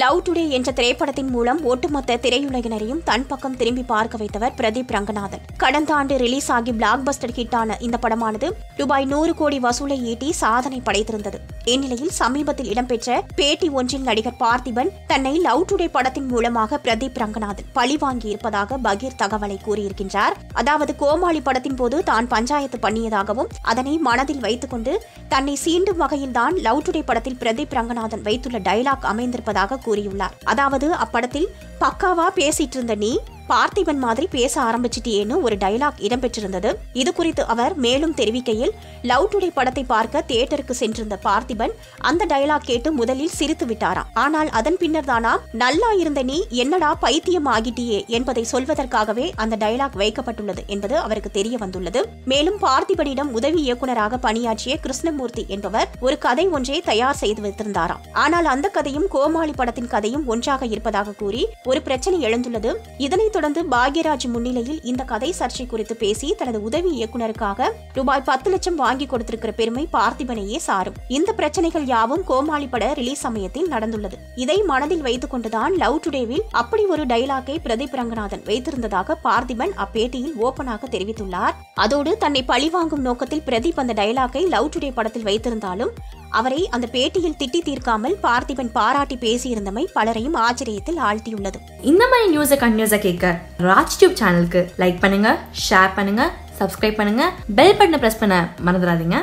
Love today என்ற திரைப்படத்தின் மூலம் ஒட்டுமொத்த திரையுலகினரையும் தன் பக்கம் திரும்பி பார்க்க வைத்தவர் பிரதீப் ரங்கநாதன். கடந்த ஆண்டு ரிலீஸ் ஆகி பிளாக் பஸ்டர் ஹிட்டான இந்த படமானது ரூபாய் நூறு கோடி வசூலை ஈட்டி சாதனை படைத்திருந்தது. இந்நிலையில் சமீபத்தில் இடம்பெற்ற பேட்டி ஒன்றில் நடிகர் பார்த்திபன் தன்னை லவ் டுடே படத்தின் மூலமாக பிரதீப் ரங்கநாதன் பழி வாங்கி இருப்பதாக பகீர் தகவலை கூறியிருக்கின்றார். அதாவது கோமாளி படத்தின் போது தான் பஞ்சாயத்து பண்ணியதாகவும் அதனை மனதில் வைத்துக்கொண்டு தன்னை சீண்டும் வகையில்தான் லவ் டுடே படத்தில் பிரதீப் ரங்கநாதன் வைத்துள்ள டைலாக் அமைந்திருப்பதாக கூறியுள்ளார். அதாவது அப்படத்தில் பக்காவா பேசிட்டு இருந்த நீ பார்த்திபன் மாதிரி பேச ஆரம்பிச்சிட்டியேன்னு ஒரு டைலாக் இடம்பெற்றிருந்தது. இது குறித்து அவர் மேலும் தெரிவிக்கையில் லவ் டுடே படத்தை பார்க்க தியேட்டருக்கு சென்றிருந்த பார்த்திபன் அந்த டைலாக் கேட்டு முதலில் சிரித்து விட்டாராம். ஆனால் அதன் பின்னர் தானா? நல்லா இருந்த நீ என்னடா பைத்தியம் ஆகிட்டியே? என்பதை சொல்வதற்காகவே அந்த டைலாக் வைக்கப்பட்டுள்ளது என்பது அவருக்கு தெரிய வந்துள்ளது. மேலும் பார்த்திபனிடம் உதவி இயக்குனராக பணியாற்றிய கிருஷ்ணமூர்த்தி என்பவர் ஒரு கதை ஒன்றை தயார் செய்து வைத்திருந்தாராம். ஆனால் அந்த கதையும் கோமாளி படத்தின் கதையும் ஒன்றாக இருப்பதாக கூறி ஒரு பிரச்சனை எழுந்துள்ளது. இதனை தொடர்ந்து பாக்யராஜ் முன்னிலையில் இந்த கதை சர்ச்சை குறித்து பேசி தனது உதவி இயக்குனருக்காக ரூபாய் பத்து லட்சம் வாங்கி கொடுத்திருக்கிற பெருமை பார்த்திபனையே சாரும். இந்த பிரச்சனைகள் யாவும் கோமாளி பட ரிலீஸ் சமயத்தில் நடந்துள்ளது. இதை மனதில் வைத்துக் கொண்டுதான் லவ் டுடேவில் அப்படி ஒரு டைலாக்கை பிரதீப் ரங்கநாதன் வைத்திருந்ததாக பார்த்திபன் அப்பேட்டியில் ஓபனாக தெரிவித்துள்ளார். அதோடு தன்னை பழிவாங்கும் நோக்கத்தில் பிரதீப் அந்த டைலாக்கை லவ் டுடே படத்தில் வைத்திருந்தாலும் அவரை அந்த பேட்டியில் திட்டி தீர்க்காமல் பார்த்திபன் பாராட்டி பேசியிருந்தமை பலரையும் ஆச்சரியத்தில் ஆழ்த்தியுள்ளது. இந்த மாதிரி நியூஸை கண்டினியூஸாக கேட்க ராஜ் டியூப் சேனலுக்கு லைக் பண்ணுங்க ஷேர் பண்ணுங்க சப்ஸ்கிரைப் பண்ணுங்க பெல் பட்டனை ப்ரெஸ் பண்ண மறந்துடாதீங்க.